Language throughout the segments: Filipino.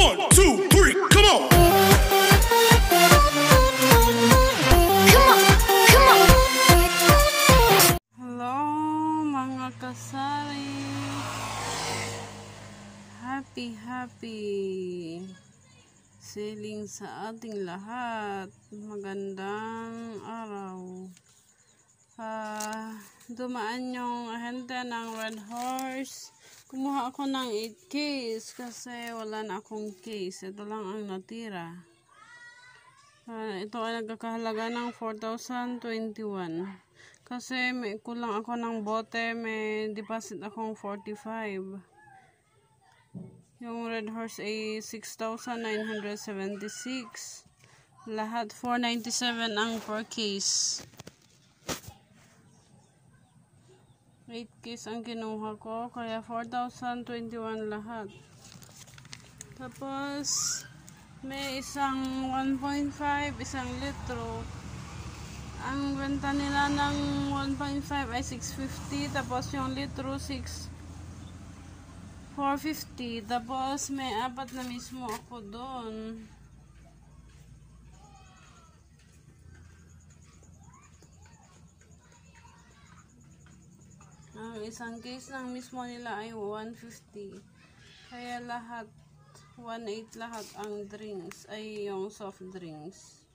One, two, three, come on. Come on, come on. Hello mga kasari. Happy, happy sailing sa ating lahat. Magandang araw. Ah, dumaan yung ahente ng Red Horse. Kumuha ako ng 8 case kasi wala na akong case. Ito lang ang natira. Ah, ito ay nagkakahalaga ng 4,021. Kasi may kulang ako ng bote, may deposit akong 45. Yung Red Horse ay 6,976. Lahat 497 ang per case. 8 case ang kinuha ko, kaya 4,021 lahat. Tapos, may isang 1.5, isang litro. Ang benta nila ng 1.5 ay 650, tapos yung litro 6 450, tapos may apat na mismo ako doon. Ang isang case ng mismo nila ay 150. Kaya lahat 1.8 lahat ang drinks ay yung soft drinks.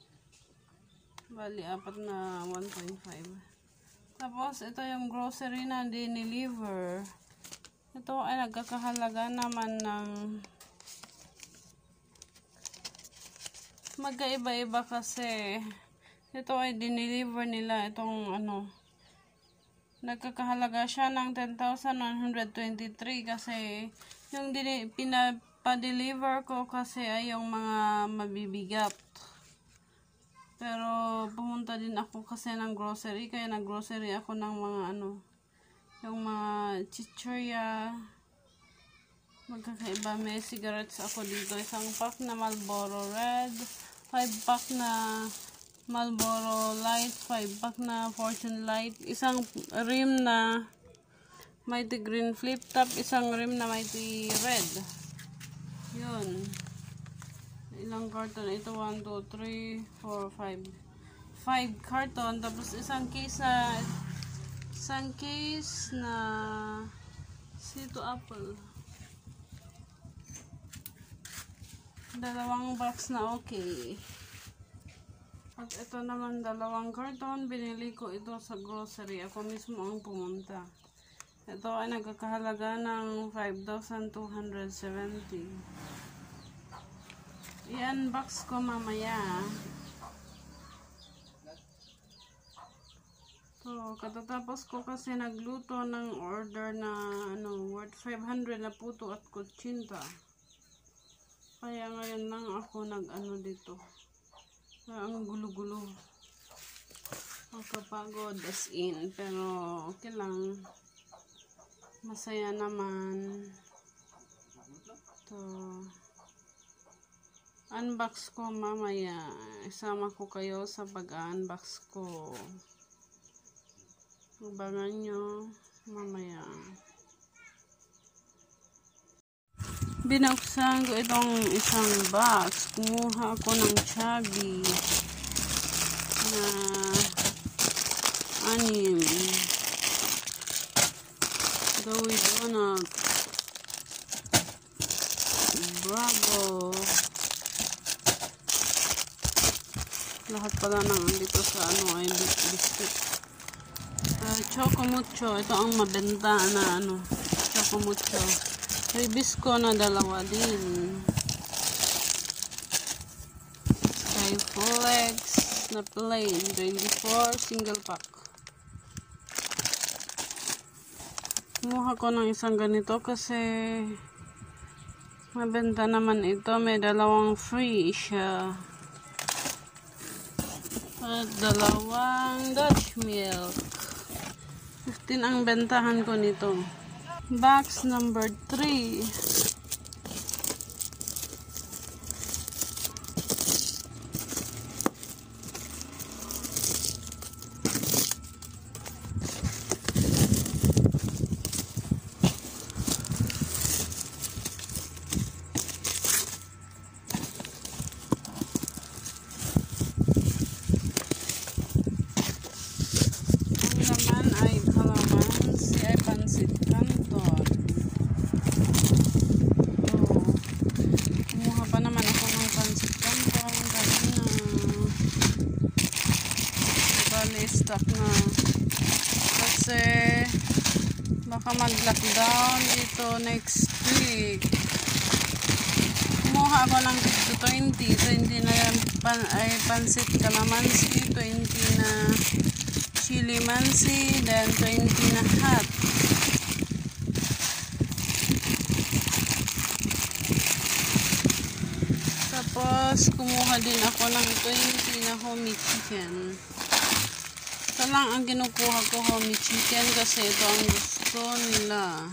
Bali, apat na 1.5. Tapos, ito yung grocery na dineliver. Ito ay nagkakahalaga naman ng magkaiba-iba kasi ito ay dineliver nila itong ano nagkakahalaga siya ng 10,123 kasi yung pinapa-deliver ko kasi ay yung mga mabibigat. Pero pumunta din ako kasi ng grocery kaya nag-grocery ako ng mga ano yung mga chichirya magkakaiba may cigarettes ako dito isang pack na Marlboro Red 5 pack na Marlboro Light 5 pack na Fortune Light. Isang rim na Mighty Green Flip Top isang rim na Mighty Red. Yun. Ilang carton? Ito 1, 2, 3, 4, 5 5 carton. Tapos isang case na isang case na sito apple. Dalawang box na okay at ito naman dalawang carton binili ko ito sa grocery. Ako mismo ang pumunta. Ito ay nagkakahalaga ng 5,270 yan box ko mamaya. So, katatapos ko kasi nagluto ng order na ano, worth 500 na puto at kutsinta. Kaya ngayon lang ako nag-ano dito. Ang gulo-gulo. Nakapagod as in. Pero, okay lang. Masaya naman. To unbox ko mamaya. Isama ko kayo sa pag-unbox ko. Abangan nyo mamaya. Binuksan ko itong isang box. Kumuha ako ng chubby na anim. Doughy donut. Bravo. Lahat pala ng dito sa ano ay biscuit. Uh, Choco Mucho. Ito ang mabenta na ano. Choco Mucho. Ribisco na dalawa din. Skyflex na plain. 24 single pack. Kumuha ko ng isang ganito kasi mabenta naman ito. May dalawang free siya. At dalawang Dutch milk. 15 ang bentahan ko nito. Box number 3. Baka mag-lockdown dito next week. Kumuha ako ng 20, 20 na pan, ay pansit calamansi, 20 na chili mansi, then 20 na hot. Tapos, kumuha din ako ng 20 na homey chicken. Ito lang ang kinukuha ko homey chicken kasi ito ang gusto nila.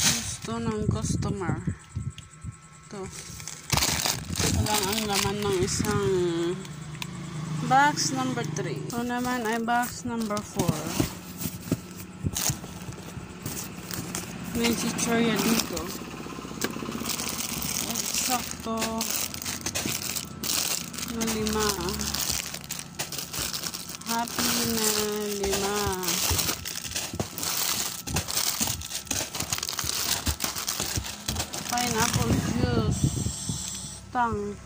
Gusto ng customer. Ito. Ito lang ang laman ng isang box number 3. Ito naman ay box number 4. May chichorya dito. Eksakto na lima. Happy na lima. Pineapple juice. Tang.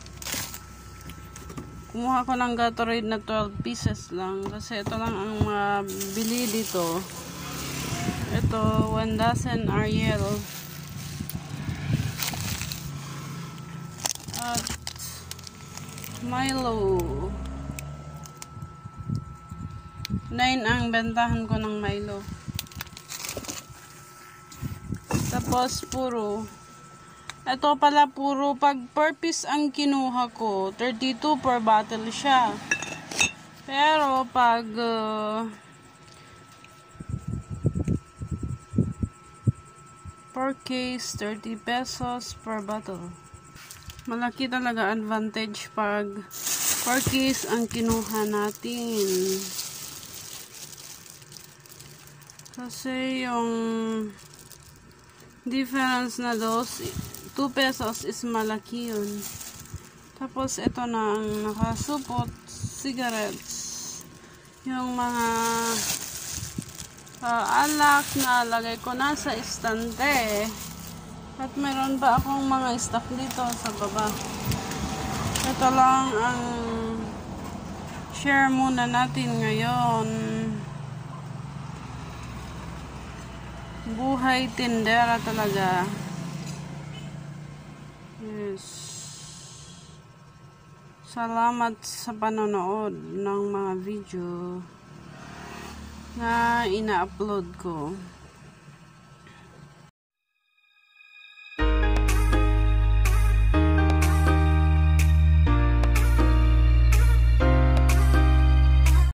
Kumuha ko ng Gatorade na 12 pieces lang kasi ito lang ang mabili dito. Ito, one dozen Ariel. At Milo. Nine ang bentahan ko ng Milo. Tapos puro. Ito pala puro pag per piece ang kinuha ko. 32 per bottle siya. Pero pag uh, per case 30 pesos per bottle. Malaki talaga advantage pag case ang kinuha natin. Kasi yung difference na dos 2 pesos is malaki yun. Tapos ito na ang nakasupot cigarettes. Yung mga uh, alak na lagay ko na sa istante. At meron pa akong mga stock dito sa baba. Ito lang ang share muna natin ngayon. Buhay tindera talaga. Yes. Salamat sa panonood ng mga video na ina-upload ko.